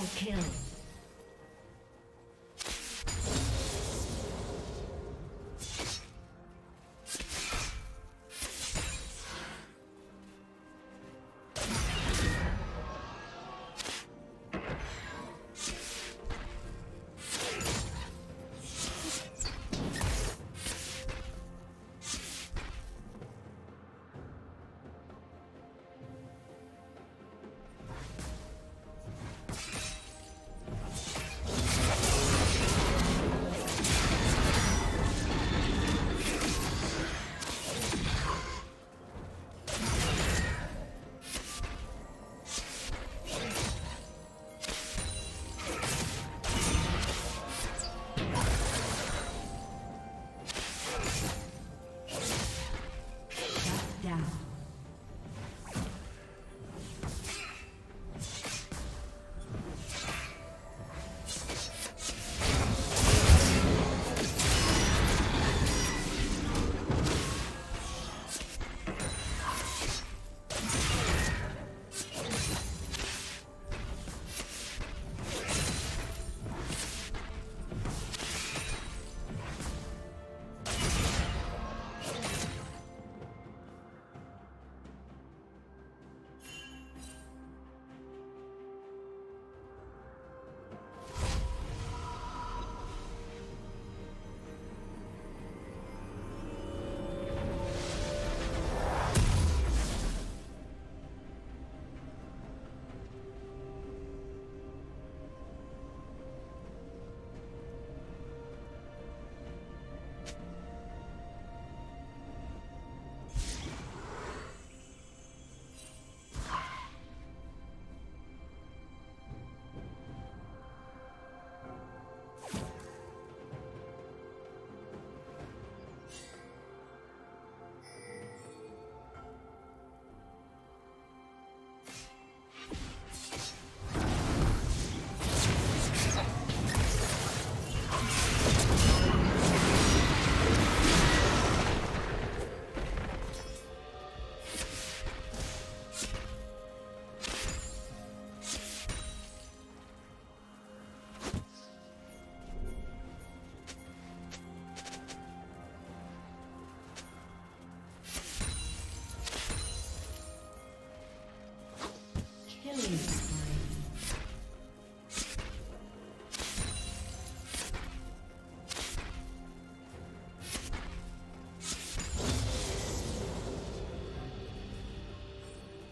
Double kill.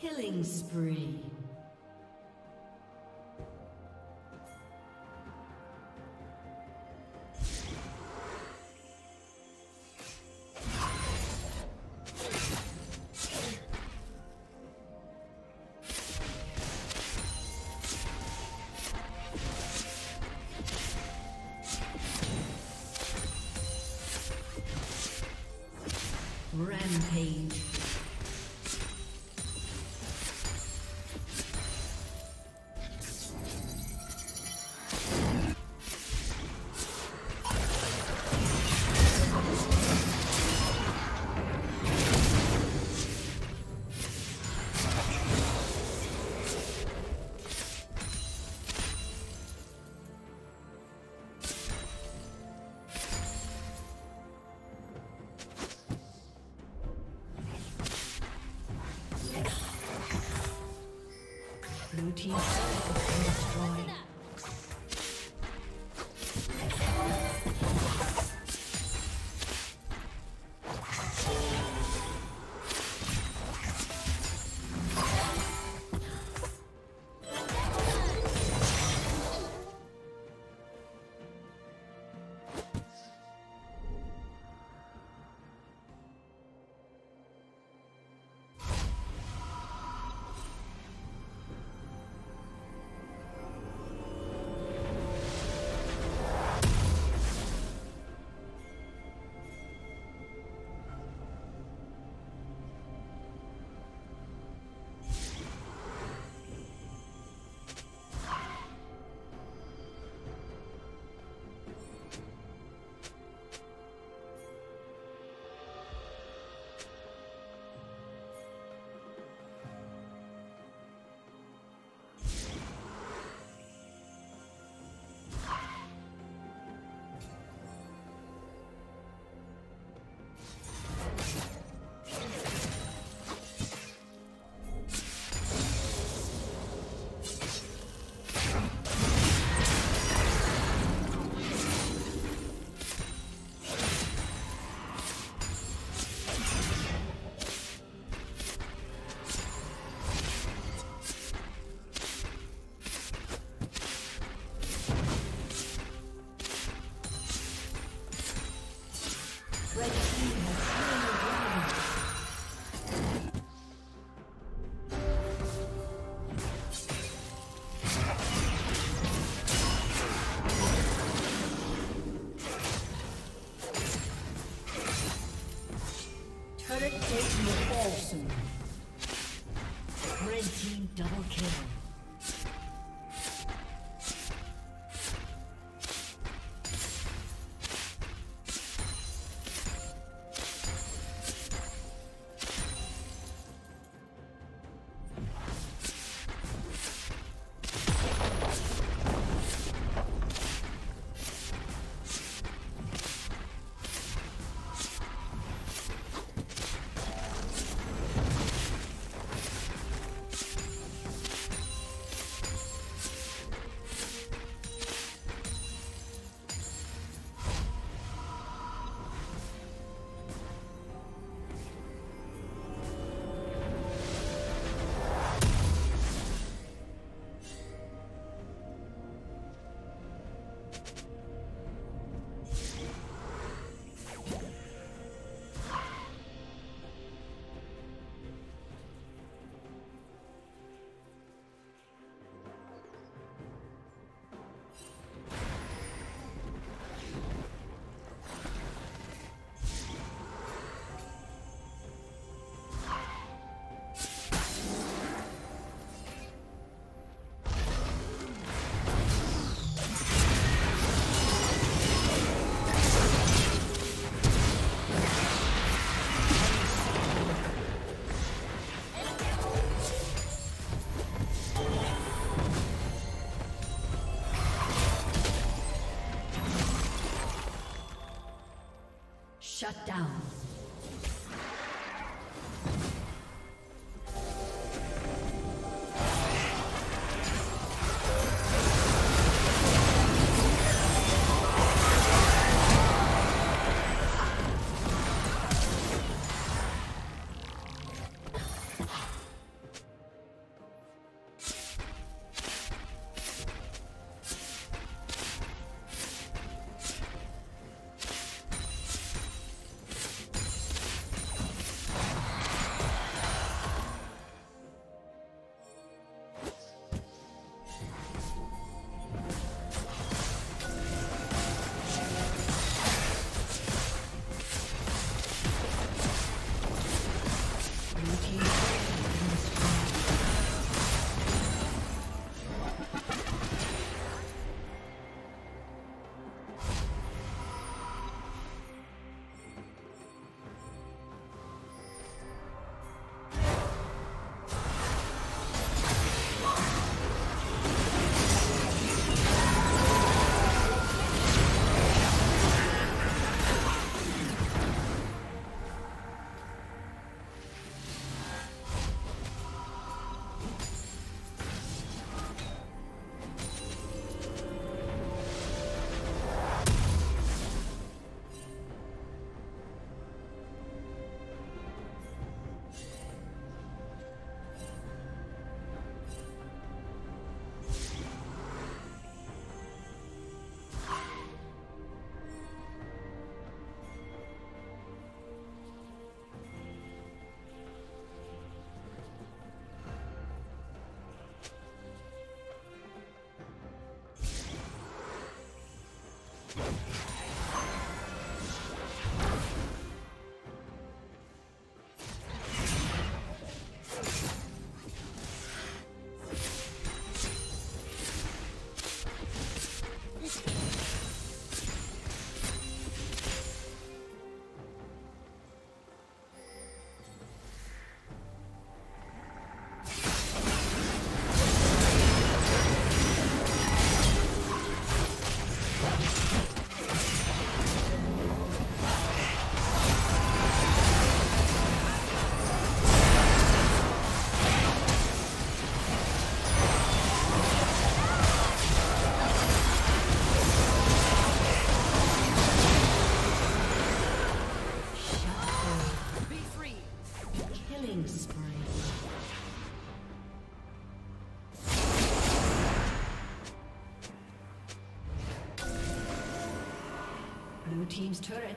Killing spree. Red team Shut down. Team's turret